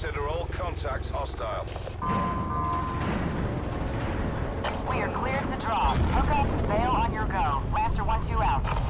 Consider all contacts hostile. We are cleared to draw. Hook up, bail on your go. Lancer 1-2 out.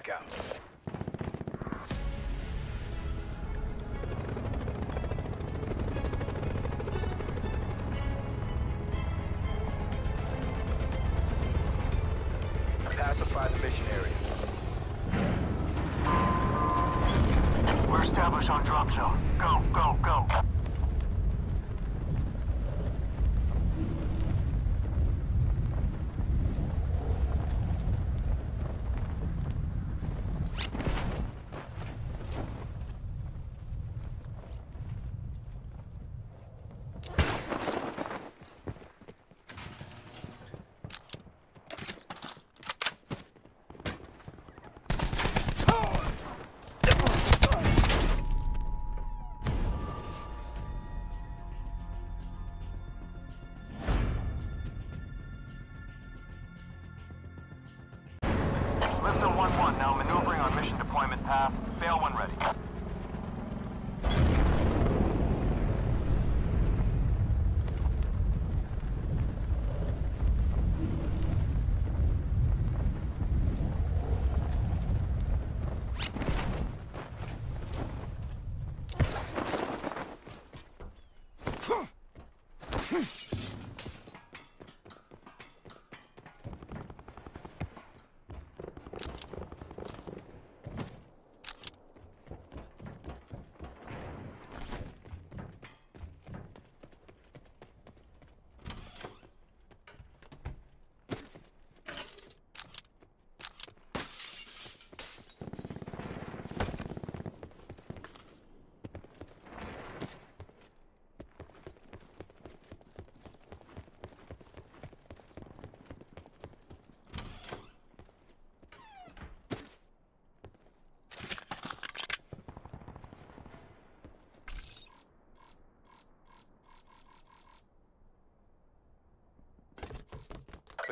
Back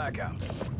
Blackout.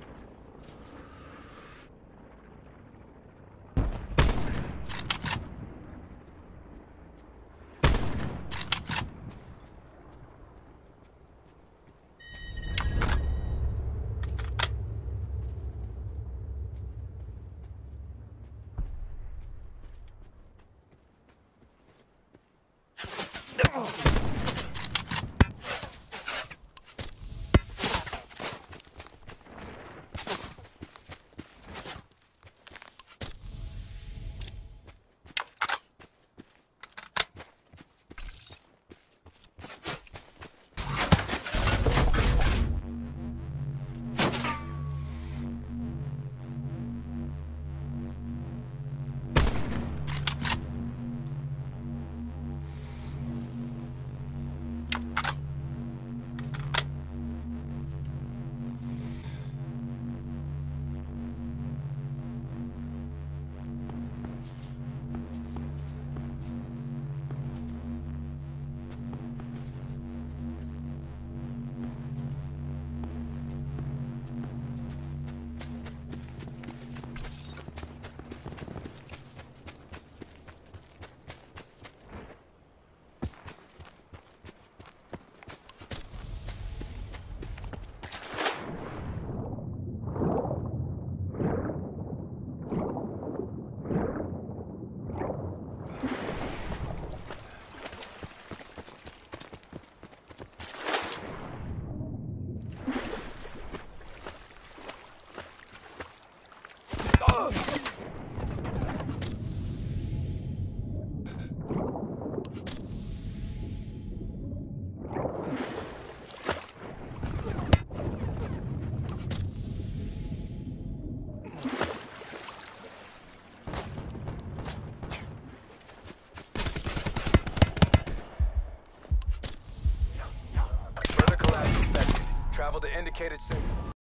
Further collapse